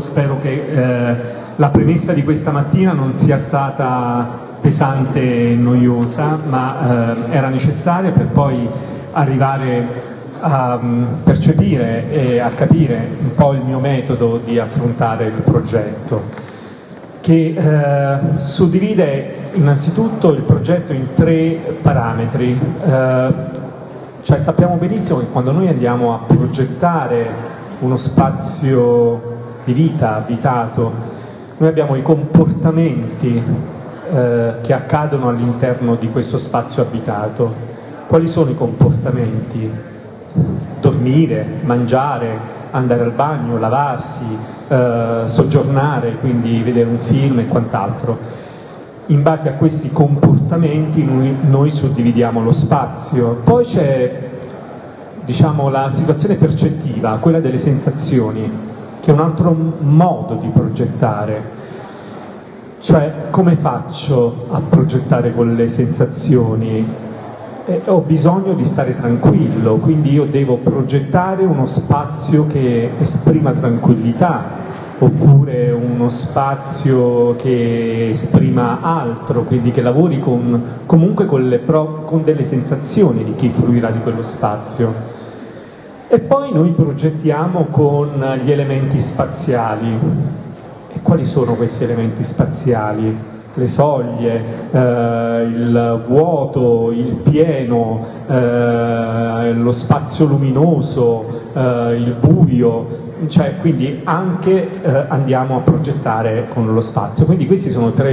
spero che eh, la premessa di questa mattina non sia stata pesante e noiosa, ma eh, era necessaria per poi arrivare a um, percepire e a capire un po' il mio metodo di affrontare il progetto, che eh, suddivide innanzitutto il progetto in tre parametri. Eh, cioè sappiamo benissimo che quando noi andiamo a progettare uno spazio di vita abitato, noi abbiamo i comportamenti eh, che accadono all'interno di questo spazio abitato. Quali sono i comportamenti? Dormire, mangiare, andare al bagno, lavarsi, eh, soggiornare, quindi vedere un film e quant'altro. In base a questi comportamenti noi, noi suddividiamo lo spazio. Poi c'è diciamo, la situazione percettiva, quella delle sensazioni, che è un altro modo di progettare. Cioè, come faccio a progettare con le sensazioni? Eh, ho bisogno di stare tranquillo, quindi io devo progettare uno spazio che esprima tranquillità, oppure uno spazio che esprima altro, quindi che lavori con, comunque con, pro, con delle sensazioni di chi fruirà di quello spazio. E poi noi progettiamo con gli elementi spaziali. E quali sono questi elementi spaziali? Le soglie, eh, il vuoto, il pieno, eh, lo spazio luminoso, eh, il buio, cioè, quindi anche eh, andiamo a progettare con lo spazio. Quindi questi sono tre,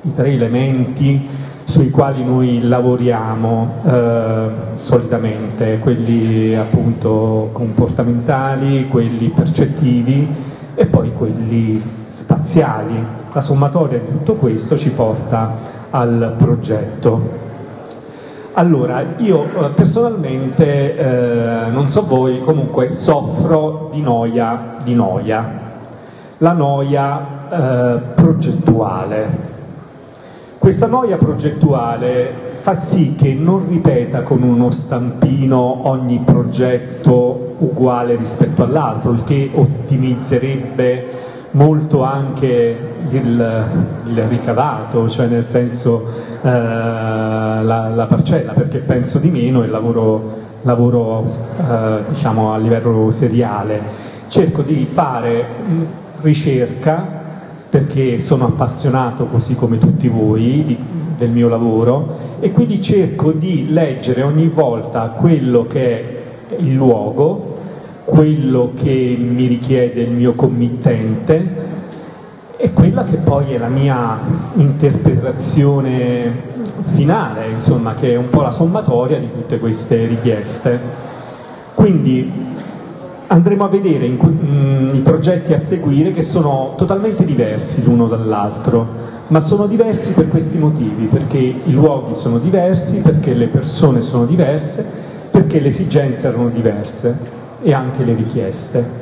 i tre elementi sui quali noi lavoriamo eh, solitamente, quelli appunto comportamentali, quelli percettivi e poi quelli spaziali. La sommatoria di tutto questo ci porta al progetto. Allora, io eh, personalmente, eh, non so voi, comunque soffro di noia, di noia. la noia eh, progettuale. Questa noia progettuale fa sì che non ripeta con uno stampino ogni progetto uguale rispetto all'altro, il che ottimizzerebbe molto anche il, il ricavato, cioè nel senso eh, la, la, parcella, perché penso di meno e lavoro, lavoro eh, diciamo, a livello seriale. Cerco di fare ricerca perché sono appassionato così come tutti voi di, del mio lavoro e quindi cerco di leggere ogni volta quello che è il luogo, quello che mi richiede il mio committente e quella che poi è la mia interpretazione finale, insomma, che è un po' la sommatoria di tutte queste richieste. Quindi andremo a vedere in, mh, i progetti a seguire che sono totalmente diversi l'uno dall'altro, ma sono diversi per questi motivi, perché i luoghi sono diversi, perché le persone sono diverse, perché le esigenze erano diverse e anche le richieste.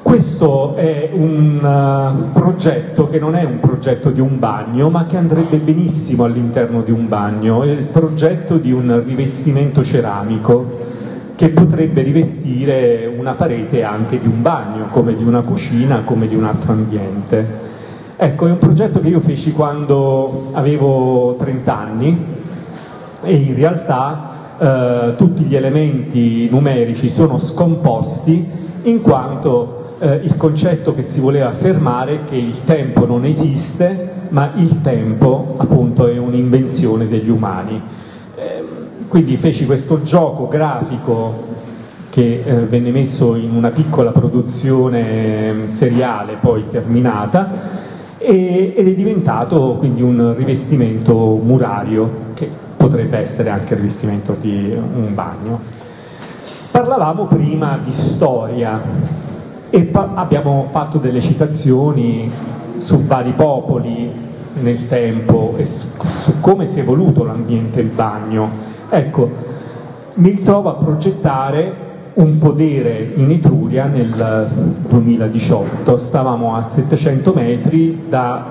Questo è un uh, progetto che non è un progetto di un bagno, ma che andrebbe benissimo all'interno di un bagno, è il progetto di un rivestimento ceramico che potrebbe rivestire una parete anche di un bagno, come di una cucina, come di un altro ambiente. Ecco, è un progetto che io feci quando avevo 30 anni e in realtà eh, tutti gli elementi numerici sono scomposti in quanto eh, il concetto che si voleva affermare è che il tempo non esiste, ma il tempo appunto è un'invenzione degli umani. Quindi feci questo gioco grafico che eh, venne messo in una piccola produzione mm, seriale poi terminata e, ed è diventato quindi un rivestimento murario che potrebbe essere anche il rivestimento di un bagno. Parlavamo prima di storia e pa- abbiamo fatto delle citazioni su vari popoli nel tempo e su, su come si è evoluto l'ambiente il bagno. Ecco, mi ritrovo a progettare un podere in Etruria nel 2018, stavamo a 700 metri da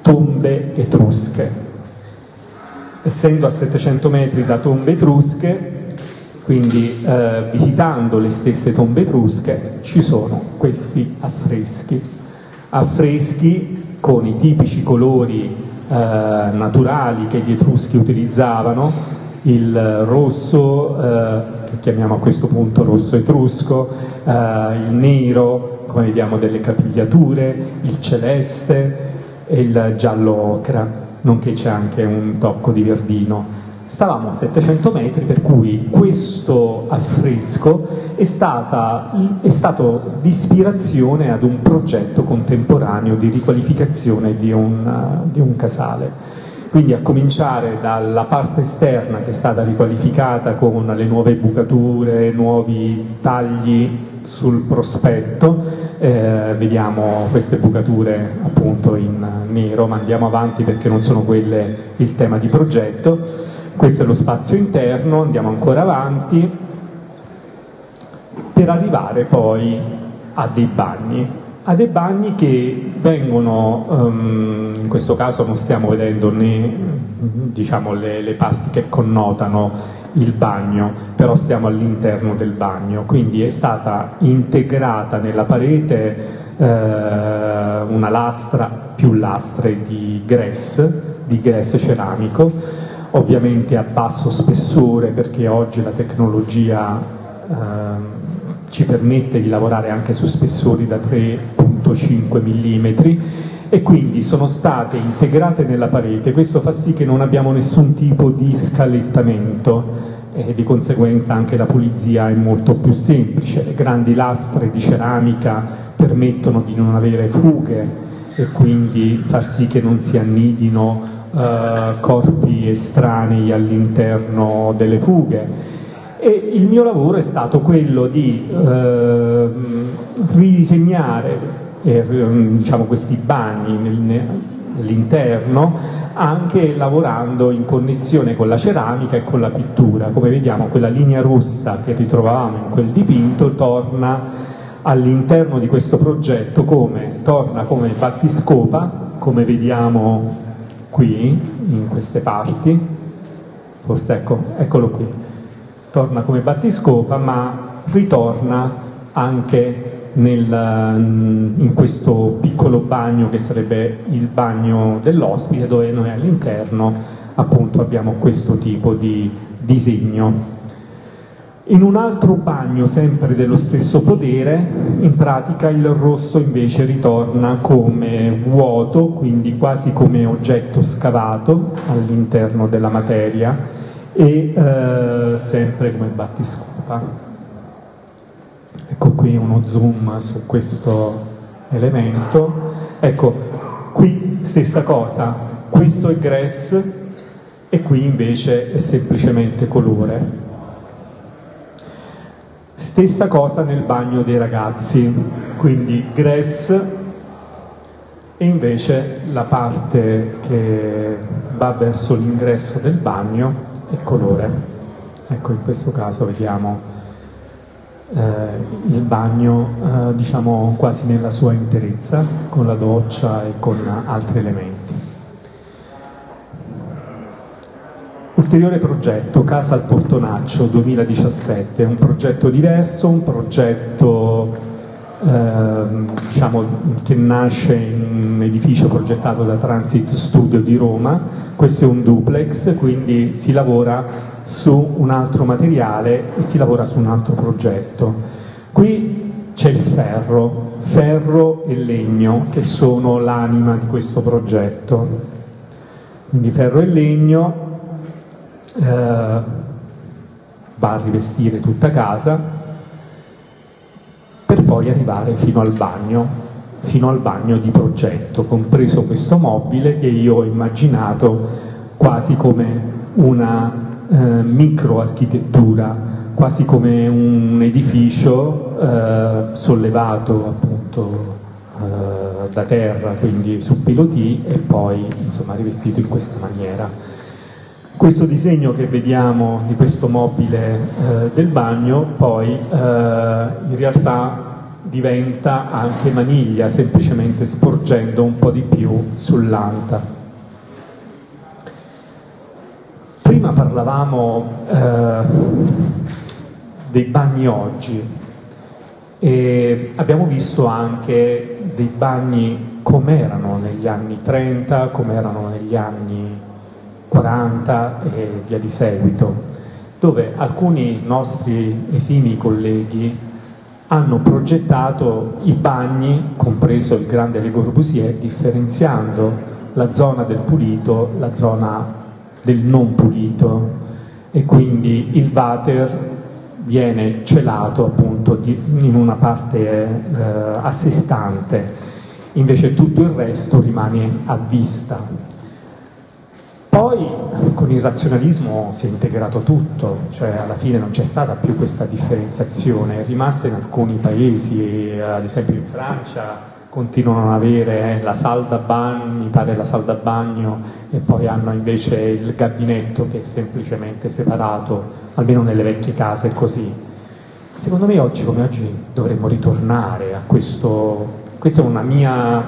tombe etrusche. Essendo a 700 metri da tombe etrusche, Quindi eh, visitando le stesse tombe etrusche ci sono questi affreschi, affreschi con i tipici colori eh, naturali che gli etruschi utilizzavano, il rosso, eh, che chiamiamo a questo punto rosso etrusco, eh, il nero, come vediamo delle capigliature, il celeste e il giallo ocra, nonché c'è anche un tocco di verdino. Stavamo a 700 metri, per cui questo affresco è, stata, è stato di ispirazione ad un progetto contemporaneo di riqualificazione di un, di un casale. Quindi a cominciare dalla parte esterna che è stata riqualificata con le nuove bucature, nuovi tagli sul prospetto, eh, vediamo queste bucature appunto in nero, ma andiamo avanti perché non sono quelle il tema di progetto. Questo è lo spazio interno, andiamo ancora avanti per arrivare poi a dei bagni, a dei bagni che vengono, um, in questo caso non stiamo vedendo né diciamo, le, le parti che connotano il bagno, però stiamo all'interno del bagno, quindi è stata integrata nella parete eh, una lastra più lastre di gress, di gress ceramico ovviamente a basso spessore perché oggi la tecnologia eh, ci permette di lavorare anche su spessori da 3.5 mm e quindi sono state integrate nella parete, questo fa sì che non abbiamo nessun tipo di scalettamento e di conseguenza anche la pulizia è molto più semplice, le grandi lastre di ceramica permettono di non avere fughe e quindi far sì che non si annidino uh, corpi estranei all'interno delle fughe. E il mio lavoro è stato quello di uh, ridisegnare eh, diciamo, questi bagni all'interno anche lavorando in connessione con la ceramica e con la pittura. Come vediamo quella linea rossa che ritrovavamo in quel dipinto torna all'interno di questo progetto come, torna come battiscopa, come vediamo qui, in queste parti, forse ecco, eccolo qui, torna come battiscopa ma ritorna anche nel, in questo piccolo bagno che sarebbe il bagno dell'ospite dove noi all'interno appunto abbiamo questo tipo di disegno. In un altro bagno, sempre dello stesso potere, in pratica il rosso invece ritorna come vuoto, quindi quasi come oggetto scavato all'interno della materia e eh, sempre come battiscopa. Ecco qui uno zoom su questo elemento. Ecco, qui stessa cosa, questo è grass e qui invece è semplicemente colore. Stessa cosa nel bagno dei ragazzi, quindi grass e invece la parte che va verso l'ingresso del bagno è colore. Ecco, in questo caso vediamo eh, il bagno eh, diciamo quasi nella sua interezza, con la doccia e con altri elementi. Ulteriore progetto, Casa al Portonaccio 2017, un progetto diverso, un progetto diciamo, che nasce in un edificio progettato da Transit Studio di Roma, questo è un duplex, quindi si lavora su un altro materiale e si lavora su un altro progetto. Qui c'è il ferro, ferro e legno che sono l'anima di questo progetto. Quindi ferro e legno eh, va a rivestire tutta casa per poi arrivare fino al bagno, fino al bagno di progetto, compreso questo mobile che io ho immaginato quasi come una eh, microarchitettura, quasi come un edificio eh, sollevato appunto eh, da terra, quindi su piloti e poi insomma rivestito in questa maniera. Questo disegno che vediamo di questo mobile eh, del bagno poi eh, in realtà diventa anche maniglia, semplicemente sporgendo un po' di più sull'anta. Prima parlavamo eh, dei bagni oggi. E abbiamo visto anche dei bagni come erano negli anni 30, come erano negli anni 40 e via di seguito, dove alcuni nostri esimi colleghi hanno progettato i bagni, compreso il grande Le Corbusier, differenziando la zona del pulito, la zona del non pulito e quindi il water viene celato appunto di, in una parte eh, a sé stante, invece tutto il resto rimane a vista. Poi con il razionalismo si è integrato tutto, cioè alla fine non c'è stata più questa differenziazione, è rimasta in alcuni paesi, ad esempio in Francia continuano ad avere la salda bagno, mi pare la salda bagno e poi hanno invece il gabinetto che è semplicemente separato, almeno nelle vecchie case così. Secondo me oggi come oggi dovremmo ritornare a questo, questo è, mia,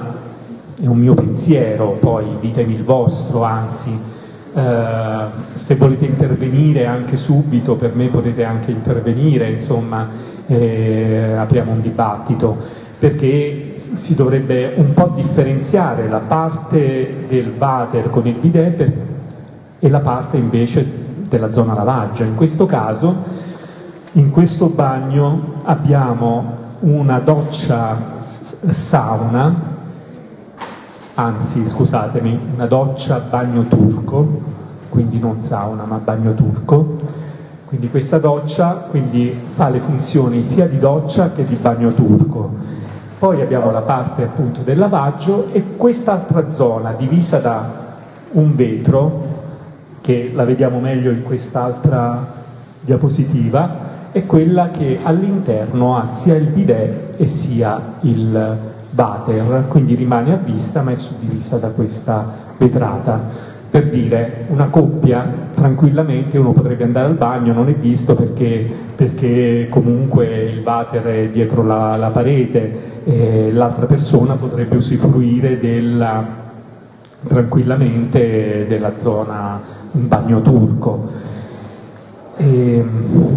è un mio pensiero, poi ditemi il vostro, anzi se volete intervenire anche subito per me potete anche intervenire, insomma eh, apriamo un dibattito perché si dovrebbe un po' differenziare la parte del water con il bidet e la parte invece della zona lavaggio. In questo caso, in questo bagno abbiamo una doccia sauna, anzi scusatemi, una doccia bagno turco, quindi non sauna ma bagno turco, quindi questa doccia quindi fa le funzioni sia di doccia che di bagno turco. Poi abbiamo la parte appunto del lavaggio e quest'altra zona divisa da un vetro, che la vediamo meglio in quest'altra diapositiva, è quella che all'interno ha sia il bidet e sia il water, quindi rimane a vista ma è suddivisa da questa vetrata. Per dire, una coppia tranquillamente uno potrebbe andare al bagno, non è visto perché, perché comunque il water è dietro la, la parete eh, l'altra persona potrebbe usufruire della, tranquillamente della zona in bagno turco. E, ehm,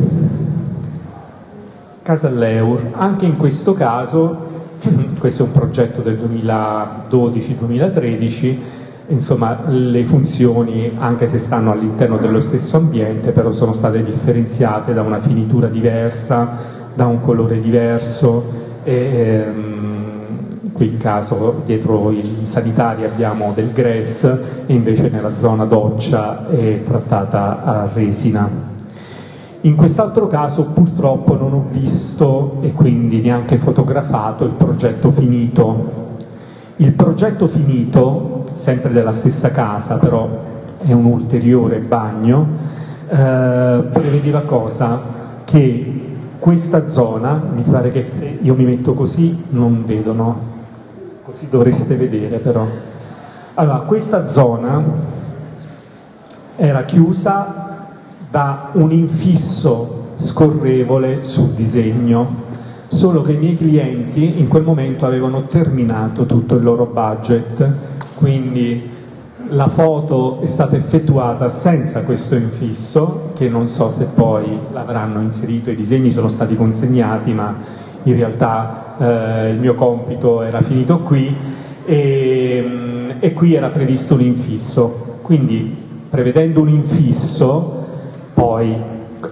Casalleur, anche in questo caso, questo è un progetto del 2012-2013, insomma le funzioni, anche se stanno all'interno dello stesso ambiente, però sono state differenziate da una finitura diversa, da un colore diverso, e, ehm, qui in caso dietro i sanitari abbiamo del GRES e invece nella zona doccia è trattata a resina. In quest'altro caso purtroppo non ho visto e quindi neanche fotografato il progetto finito. Il progetto finito, sempre della stessa casa, però è un ulteriore bagno, eh, prevedeva cosa? Che questa zona, mi pare che se io mi metto così non vedono, così dovreste vedere però. Allora, questa zona era chiusa da un infisso scorrevole sul disegno, solo che i miei clienti in quel momento avevano terminato tutto il loro budget, quindi la foto è stata effettuata senza questo infisso, che non so se poi l'avranno inserito, i disegni sono stati consegnati, ma in realtà eh, il mio compito era finito qui. E, mm, e qui era previsto un infisso. Quindi prevedendo un infisso, poi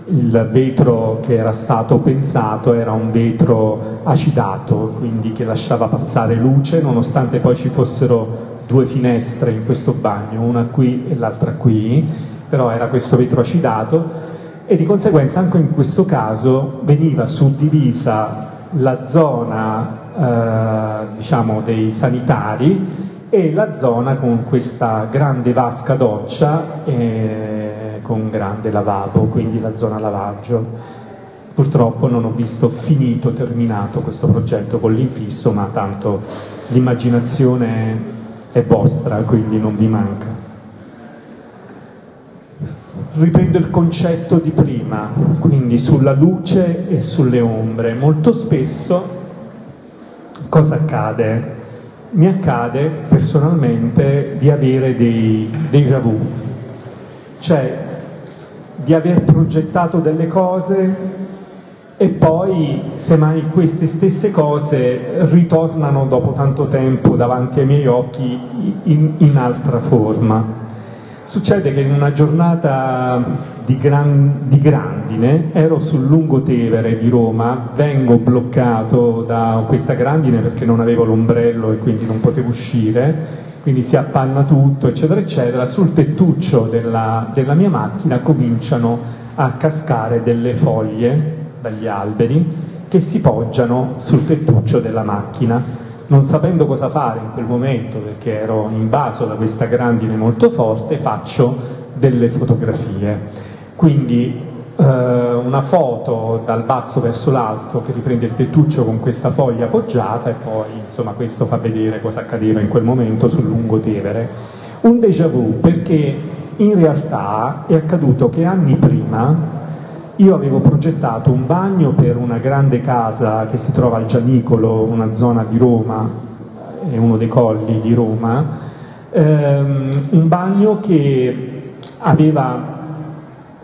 il vetro che era stato pensato era un vetro acidato, quindi che lasciava passare luce, nonostante poi ci fossero due finestre in questo bagno, una qui e l'altra qui, però era questo vetro acidato e di conseguenza anche in questo caso veniva suddivisa la zona eh, diciamo dei sanitari e la zona con questa grande vasca doccia e con grande lavabo, quindi la zona lavaggio. Purtroppo non ho visto finito, terminato questo progetto con l'infisso, ma tanto l'immaginazione è vostra, quindi non vi manca. Riprendo il concetto di prima, quindi sulla luce e sulle ombre. Molto spesso cosa accade? Mi accade personalmente di avere dei déjà vu, cioè di aver progettato delle cose e poi semmai queste stesse cose ritornano dopo tanto tempo davanti ai miei occhi in, in altra forma. Succede che in una giornata di, gran, di, grandine ero sul lungotevere di Roma, vengo bloccato da questa grandine perché non avevo l'ombrello e quindi non potevo uscire, quindi si appanna tutto, eccetera, eccetera. Sul tettuccio della, della mia macchina cominciano a cascare delle foglie dagli alberi che si poggiano sul tettuccio della macchina non sapendo cosa fare in quel momento perché ero invaso da questa grandine molto forte, faccio delle fotografie. Quindi una foto dal basso verso l'alto che riprende il tettuccio con questa foglia appoggiata e poi insomma questo fa vedere cosa accadeva in quel momento sul lungotevere. Un déjà vu perché in realtà è accaduto che anni prima io avevo progettato un bagno per una grande casa che si trova al Gianicolo, una zona di Roma, è uno dei colli di Roma, ehm, un bagno che aveva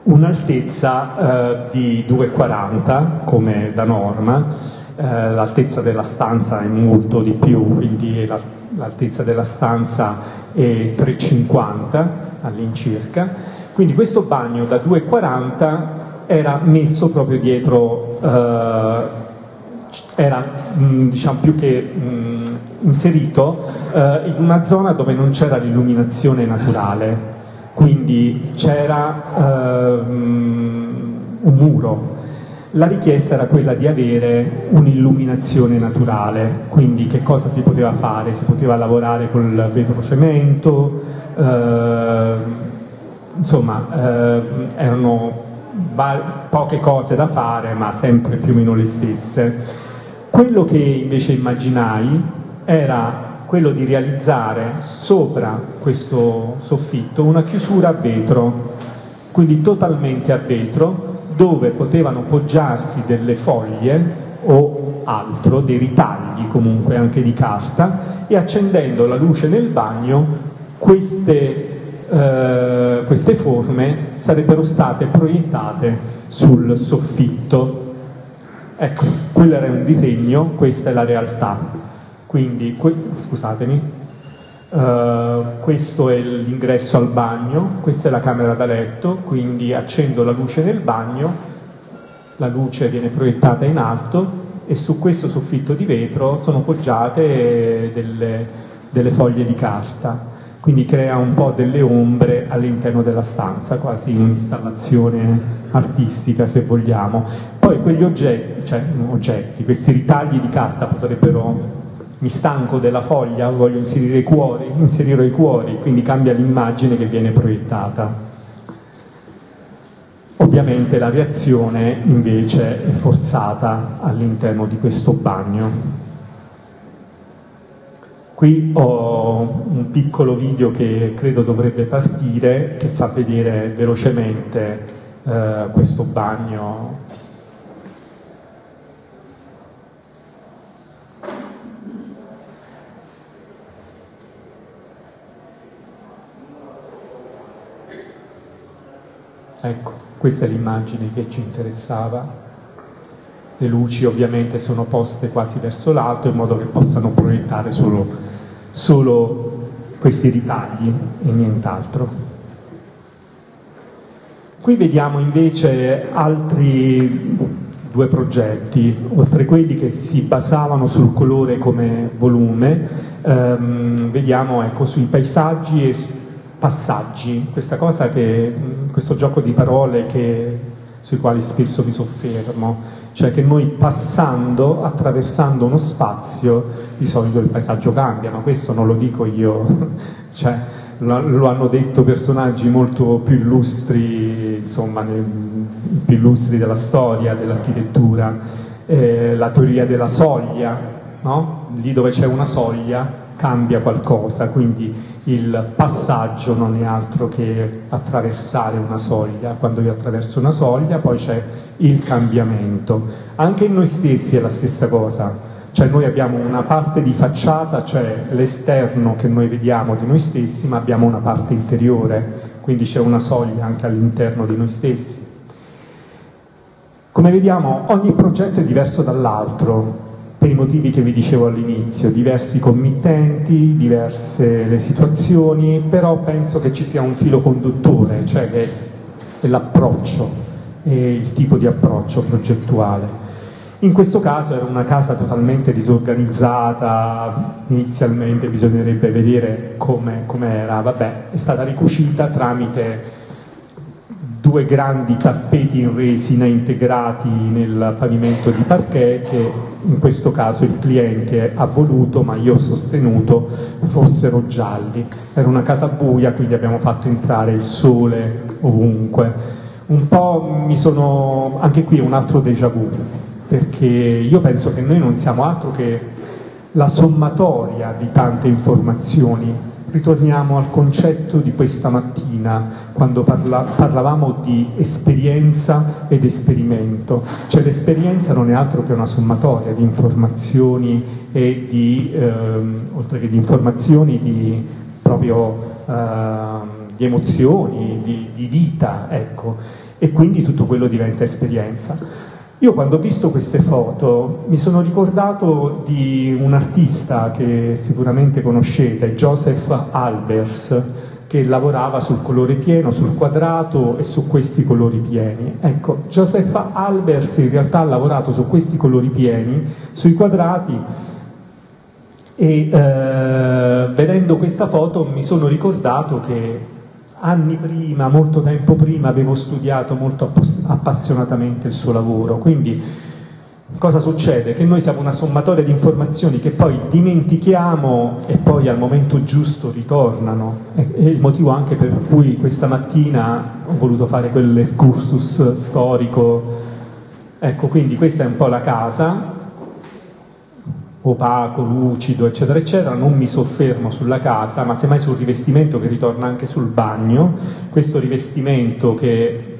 un'altezza eh, di 2,40 come da norma, eh, l'altezza della stanza è molto di più, quindi l'altezza della stanza è 3,50 all'incirca, quindi questo bagno da 2,40 era messo proprio dietro, eh, era mh, mm, diciamo più che mh, mm, inserito eh, in una zona dove non c'era l'illuminazione naturale, quindi c'era eh, un muro. La richiesta era quella di avere un'illuminazione naturale, quindi che cosa si poteva fare? Si poteva lavorare col vetro cemento, eh, insomma eh, erano poche cose da fare, ma sempre più o meno le stesse. Quello che invece immaginai era quello di realizzare sopra questo soffitto una chiusura a vetro, quindi totalmente a vetro, dove potevano poggiarsi delle foglie o altro, dei ritagli comunque anche di carta, e accendendo la luce nel bagno queste eh, queste forme sarebbero state proiettate sul soffitto. Ecco, quello era un disegno, questa è la realtà. Quindi, scusatemi, uh, questo è l'ingresso al bagno, questa è la camera da letto, quindi accendo la luce nel bagno, la luce viene proiettata in alto e su questo soffitto di vetro sono poggiate delle, delle foglie di carta quindi crea un po' delle ombre all'interno della stanza, quasi un'installazione artistica se vogliamo. Poi quegli oggetti, cioè oggetti, questi ritagli di carta potrebbero, mi stanco della foglia, voglio inserire i cuori, inserirò i cuori, quindi cambia l'immagine che viene proiettata. Ovviamente la reazione invece è forzata all'interno di questo bagno. Qui ho un piccolo video che credo dovrebbe partire che fa vedere velocemente eh, questo bagno. Ecco, questa è l'immagine che ci interessava. Le luci ovviamente sono poste quasi verso l'alto in modo che possano proiettare solo, solo questi ritagli e nient'altro. Qui vediamo invece altri due progetti, oltre quelli che si basavano sul colore come volume, ehm, vediamo ecco, sui paesaggi e passaggi, questa cosa che, questo gioco di parole che, sui quali spesso mi soffermo cioè che noi passando, attraversando uno spazio, di solito il paesaggio cambia, ma questo non lo dico io, cioè, lo hanno detto personaggi molto più illustri, insomma, più illustri della storia, dell'architettura, eh, la teoria della soglia, no? lì dove c'è una soglia cambia qualcosa, quindi il passaggio non è altro che attraversare una soglia, quando io attraverso una soglia poi c'è il cambiamento. Anche in noi stessi è la stessa cosa, cioè noi abbiamo una parte di facciata, cioè l'esterno che noi vediamo di noi stessi, ma abbiamo una parte interiore, quindi c'è una soglia anche all'interno di noi stessi. Come vediamo ogni progetto è diverso dall'altro, per i motivi che vi dicevo all'inizio, diversi committenti, diverse le situazioni, però penso che ci sia un filo conduttore, cioè che è l'approccio, il tipo di approccio progettuale. In questo caso era una casa totalmente disorganizzata, inizialmente bisognerebbe vedere come era, vabbè, è stata ricucita tramite due grandi tappeti in resina integrati nel pavimento di parquet che in questo caso il cliente ha voluto, ma io ho sostenuto, fossero gialli. Era una casa buia, quindi abbiamo fatto entrare il sole ovunque. Un po' mi sono, anche qui un altro déjà vu, perché io penso che noi non siamo altro che la sommatoria di tante informazioni ritorniamo al concetto di questa mattina, quando parla, parlavamo di esperienza ed esperimento. Cioè l'esperienza non è altro che una sommatoria di informazioni e di, ehm, oltre che di informazioni, di proprio ehm, di emozioni, di, di vita, ecco. E quindi tutto quello diventa esperienza. Io quando ho visto queste foto mi sono ricordato di un artista che sicuramente conoscete, Joseph Albers, che lavorava sul colore pieno, sul quadrato e su questi colori pieni. Ecco, Joseph Albers in realtà ha lavorato su questi colori pieni, sui quadrati e eh, vedendo questa foto mi sono ricordato che anni prima, molto tempo prima, avevo studiato molto appassionatamente il suo lavoro, quindi cosa succede? Che noi siamo una sommatoria di informazioni che poi dimentichiamo e poi al momento giusto ritornano. È il motivo anche per cui questa mattina ho voluto fare quell'escursus storico. Ecco, quindi questa è un po' la casa, opaco, lucido, eccetera, eccetera, non mi soffermo sulla casa, ma semmai sul rivestimento che ritorna anche sul bagno, questo rivestimento che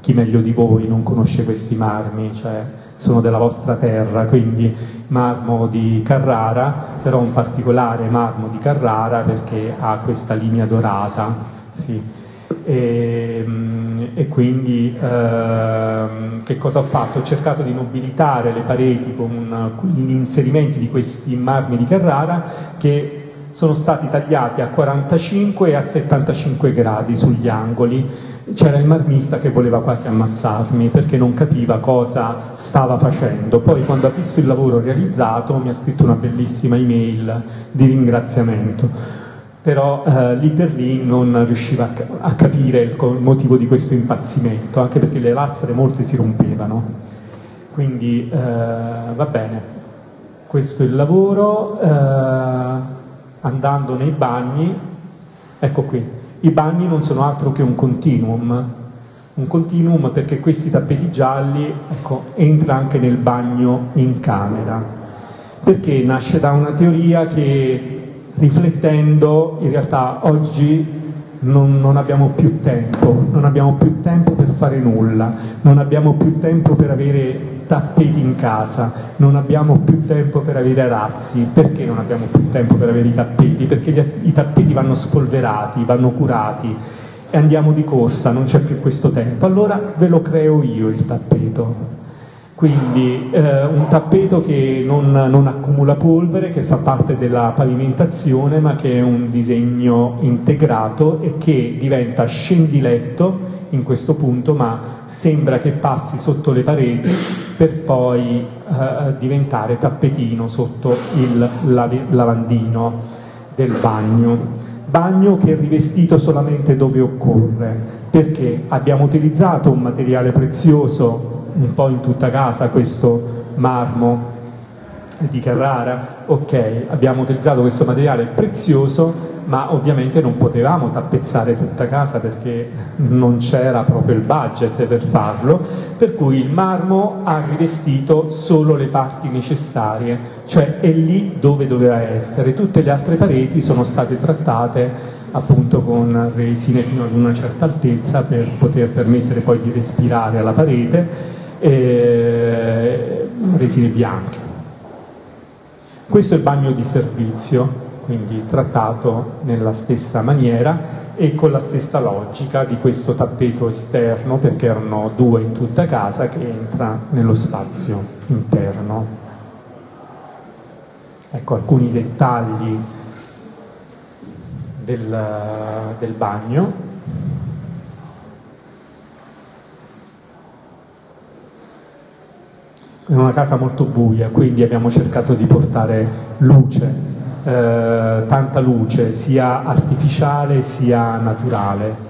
chi meglio di voi non conosce questi marmi, cioè sono della vostra terra, quindi marmo di Carrara, però un particolare marmo di Carrara perché ha questa linea dorata, sì e, ehm, e quindi eh, che cosa ho fatto? Ho cercato di nobilitare le pareti con gli inserimenti di questi marmi di Carrara che sono stati tagliati a 45 e a 75 gradi sugli angoli. C'era il marmista che voleva quasi ammazzarmi perché non capiva cosa stava facendo. Poi quando ha visto il lavoro realizzato mi ha scritto una bellissima email di ringraziamento però eh, lì per lì non riusciva a, a capire il, il, motivo di questo impazzimento, anche perché le lastre molte si rompevano. Quindi eh, va bene, questo è il lavoro, eh, andando nei bagni, ecco qui, i bagni non sono altro che un continuum, un continuum perché questi tappeti gialli ecco, entra anche nel bagno in camera, perché nasce da una teoria che riflettendo in realtà oggi non, non, abbiamo più tempo, non abbiamo più tempo per fare nulla, non abbiamo più tempo per avere tappeti in casa, non abbiamo più tempo per avere arazzi. Perché non abbiamo più tempo per avere i tappeti? Perché gli, i tappeti vanno spolverati, vanno curati e andiamo di corsa, non c'è più questo tempo. Allora ve lo creo io il tappeto quindi eh, un tappeto che non, non, accumula polvere, che fa parte della pavimentazione, ma che è un disegno integrato e che diventa scendiletto in questo punto, ma sembra che passi sotto le pareti per poi eh, diventare tappetino sotto il lavandino del bagno. Bagno che è rivestito solamente dove occorre, perché abbiamo utilizzato un materiale prezioso un po' in tutta casa questo marmo di Carrara, ok, abbiamo utilizzato questo materiale prezioso, ma ovviamente non potevamo tappezzare tutta casa perché non c'era proprio il budget per farlo, per cui il marmo ha rivestito solo le parti necessarie, cioè è lì dove doveva essere, tutte le altre pareti sono state trattate appunto con resine fino ad una certa altezza per poter permettere poi di respirare alla parete eh, resine bianche. Questo è il bagno di servizio, quindi trattato nella stessa maniera e con la stessa logica di questo tappeto esterno, perché erano due in tutta casa, che entra nello spazio interno. Ecco alcuni dettagli del, del bagno. È una casa molto buia, quindi abbiamo cercato di portare luce, eh, tanta luce, sia artificiale sia naturale.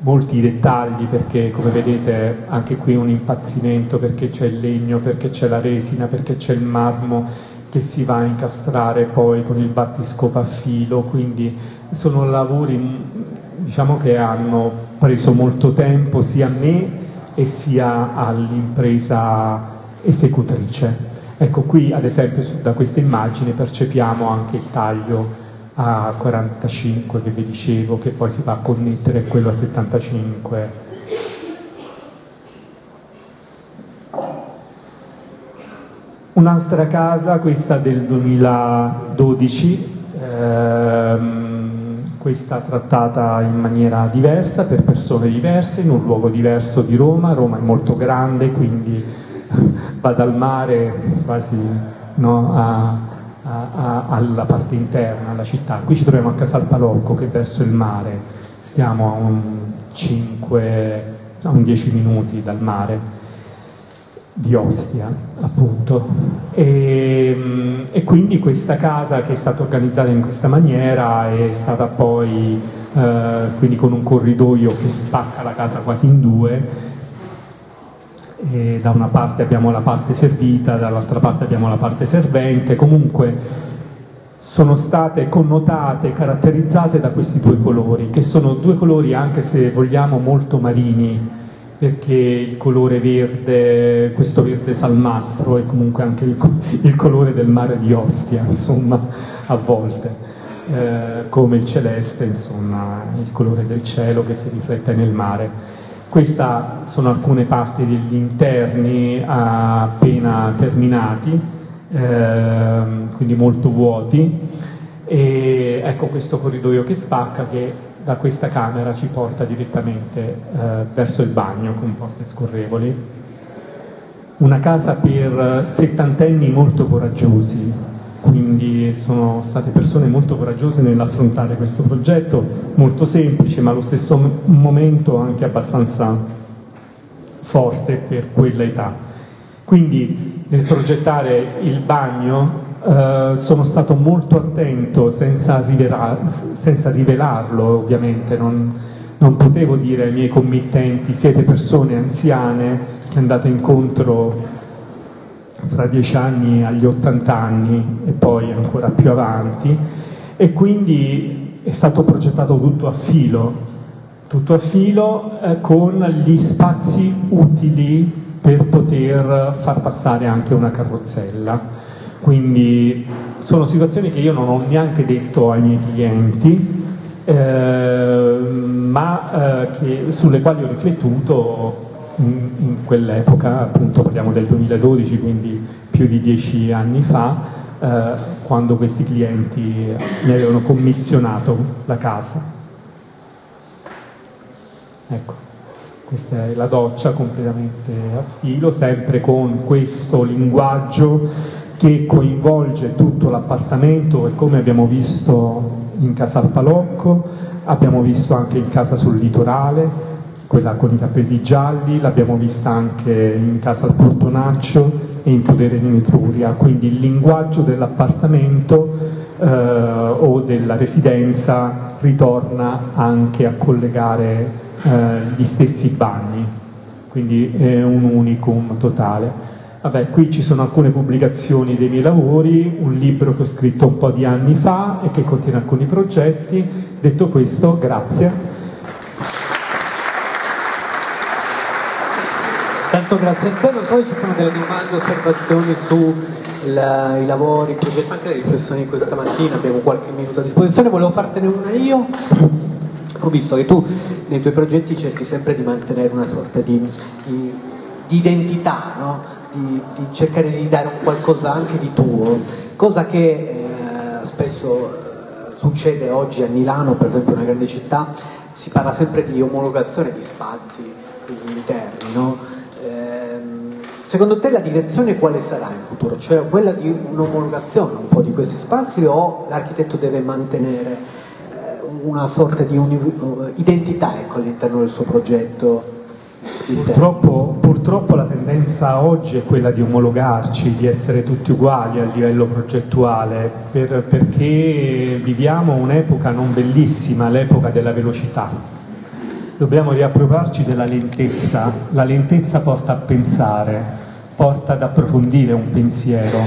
molti dettagli perché come vedete anche qui un impazzimento perché c'è il legno, perché c'è la resina, perché c'è il marmo che si va a incastrare poi con il battiscopo a filo, quindi sono lavori diciamo che hanno preso molto tempo sia a me e sia all'impresa esecutrice. Ecco qui ad esempio da questa immagine percepiamo anche il taglio a 45 che vi dicevo che poi si va a connettere quello a 75. Un'altra casa, questa del 2012, ehm, questa trattata in maniera diversa, per persone diverse, in un luogo diverso di Roma. Roma è molto grande, quindi va dal mare quasi no, a, a, a, alla parte interna, alla città. Qui ci troviamo a Casalpalocco, che è verso il mare, stiamo a un 5, a un 10 minuti dal mare di Ostia, appunto. E, mm, e, quindi questa casa che è stata organizzata in questa maniera è stata poi, eh, quindi con un corridoio che spacca la casa quasi in due, e da una parte abbiamo la parte servita, dall'altra parte abbiamo la parte servente, comunque sono state connotate, caratterizzate da questi due colori, che sono due colori anche se vogliamo molto marini, perché il colore verde, questo verde salmastro è comunque anche il, il colore del mare di Ostia, insomma, a volte, eh, come il celeste, insomma, il colore del cielo che si riflette nel mare. Queste sono alcune parti degli interni appena terminati, eh, quindi molto vuoti, e ecco questo corridoio che spacca che da questa camera ci porta direttamente eh, verso il bagno con porte scorrevoli. Una casa per settantenni molto coraggiosi, quindi sono state persone molto coraggiose nell'affrontare questo progetto, molto semplice ma allo stesso momento anche abbastanza forte per quella età. Quindi nel progettare il bagno eh, sono stato molto attento senza, senza rivelarlo ovviamente, non, non, potevo dire ai miei committenti siete persone anziane che andate incontro fra dieci anni agli 80 anni e poi ancora più avanti e quindi è stato progettato tutto a filo, tutto a filo eh, con gli spazi utili per poter far passare anche una carrozzella. Quindi sono situazioni che io non ho neanche detto ai miei clienti, eh, ma eh, che, sulle quali ho riflettuto in, in quell'epoca, appunto parliamo del 2012, quindi più di dieci anni fa, eh, quando questi clienti mi avevano commissionato la casa. Ecco, questa è la doccia completamente a filo, sempre con questo linguaggio che coinvolge tutto l'appartamento e come abbiamo visto in casa al Palocco, abbiamo visto anche in casa sul litorale, quella con i tappeti gialli, l'abbiamo vista anche in casa al Portonaccio e in Podere di Etruria, quindi il linguaggio dell'appartamento eh, o della residenza ritorna anche a collegare eh, gli stessi bagni, quindi è un unicum totale. Vabbè, qui ci sono alcune pubblicazioni dei miei lavori, un libro che ho scritto un po' di anni fa e che contiene alcuni progetti. Detto questo, grazie. Tanto grazie a te, non so se ci sono delle domande, osservazioni sui lavori, i progetti, anche le riflessioni di questa mattina, abbiamo qualche minuto a disposizione, volevo fartene una io. Ho visto che tu nei tuoi progetti cerchi sempre di mantenere una sorta di, di, di identità, no? Di, di, cercare di dare un qualcosa anche di tuo, cosa che eh, spesso eh, succede oggi a Milano, per esempio una grande città, si parla sempre di omologazione di spazi interni, no? ehm, secondo te la direzione quale sarà in futuro? Cioè quella di un'omologazione un po' di questi spazi o l'architetto deve mantenere eh, una sorta di identità ecco, all'interno del suo progetto? Purtroppo, purtroppo, la tendenza oggi è quella di omologarci, di essere tutti uguali a livello progettuale, per, perché viviamo un'epoca non bellissima, l'epoca della velocità. Dobbiamo riappropriarci della lentezza, la lentezza porta a pensare, porta ad approfondire un pensiero,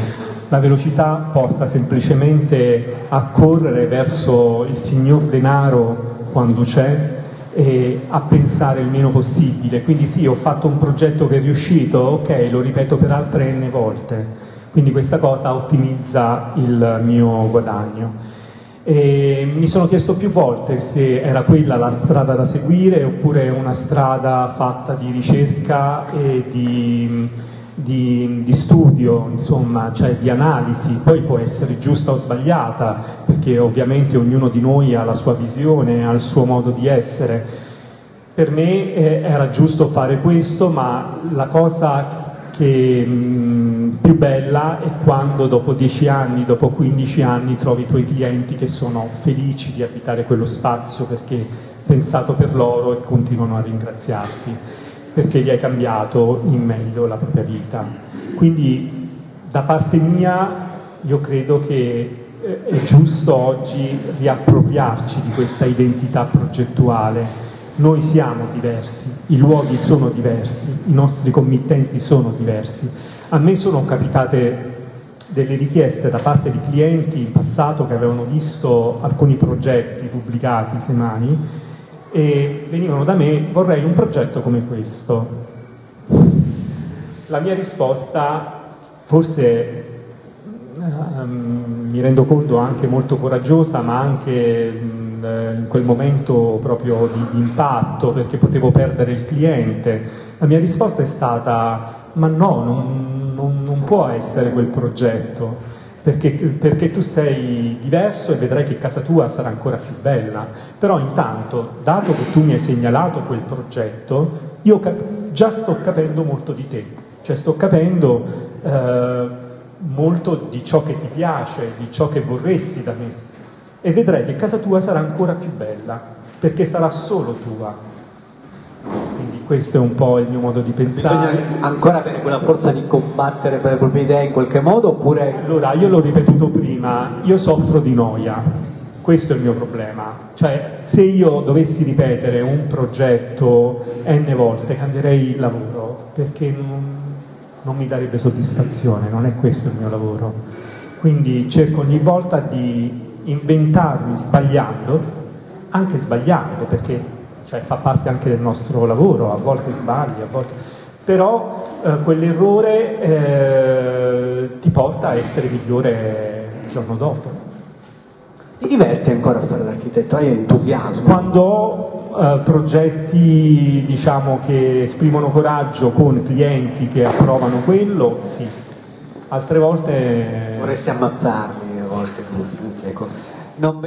la velocità porta semplicemente a correre verso il signor denaro quando c'è e a pensare il meno possibile. Quindi sì, ho fatto un progetto che è riuscito, ok, lo ripeto per altre n volte. Quindi questa cosa ottimizza il mio guadagno. E mi sono chiesto più volte se era quella la strada da seguire oppure una strada fatta di ricerca e di di, di, studio, insomma, cioè di analisi, poi può essere giusta o sbagliata, perché ovviamente ognuno di noi ha la sua visione, ha il suo modo di essere. Per me eh, era giusto fare questo, ma la cosa che mh, più bella è quando dopo 10 anni, dopo 15 anni trovi i tuoi clienti che sono felici di abitare quello spazio perché pensato per loro e continuano a ringraziarti perché gli hai cambiato in meglio la propria vita. Quindi da parte mia io credo che eh, è giusto oggi riappropriarci di questa identità progettuale. Noi siamo diversi, i luoghi sono diversi, i nostri committenti sono diversi. A me sono capitate delle richieste da parte di clienti in passato che avevano visto alcuni progetti pubblicati, semmai, e venivano da me vorrei un progetto come questo. La mia risposta forse um, mi rendo conto anche molto coraggiosa ma anche um, in quel momento proprio di, di impatto perché potevo perdere il cliente. La mia risposta è stata ma no, non, non, non può essere quel progetto perché, perché, tu sei diverso e vedrai che casa tua sarà ancora più bella. Però intanto, dato che tu mi hai segnalato quel progetto, io cap- già sto capendo molto di te, cioè sto capendo eh, molto di ciò che ti piace, di ciò che vorresti da me. E vedrai che casa tua sarà ancora più bella, perché sarà solo tua questo è un po' il mio modo di pensare. Bisogna ancora avere quella forza di combattere per le proprie idee in qualche modo oppure... Allora, io l'ho ripetuto prima, io soffro di noia, questo è il mio problema. Cioè, se io dovessi ripetere un progetto n volte, cambierei il lavoro, perché non, non mi darebbe soddisfazione, non è questo il mio lavoro. Quindi cerco ogni volta di inventarmi sbagliando, anche sbagliando, perché cioè fa parte anche del nostro lavoro, a volte sbagli, a volte... però eh, quell'errore eh, ti porta a essere migliore il giorno dopo. Ti diverti ancora a fare l'architetto? Hai entusiasmo? Quando ho eh, progetti diciamo, che esprimono coraggio con clienti che approvano quello, sì. Altre volte... Vorresti ammazzarli a volte ecco. Non